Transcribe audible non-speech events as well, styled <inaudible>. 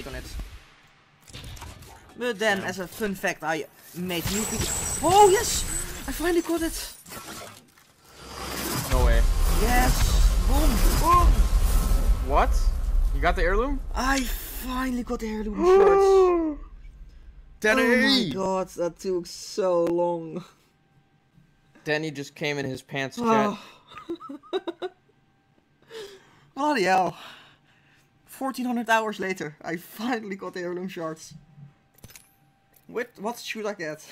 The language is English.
8 on it. But then, as a fun fact, I made new video. Oh yes! I finally got it! No way. Yes! Boom! Boom! What? You got the heirloom? I finally got the heirloom. <gasps> Danny! Oh my god, that took so long. Danny just came in his pants <sighs> chat. Oh. Bloody hell. 1400 hours later, I finally got the heirloom shards. What, what should I get?